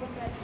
problem that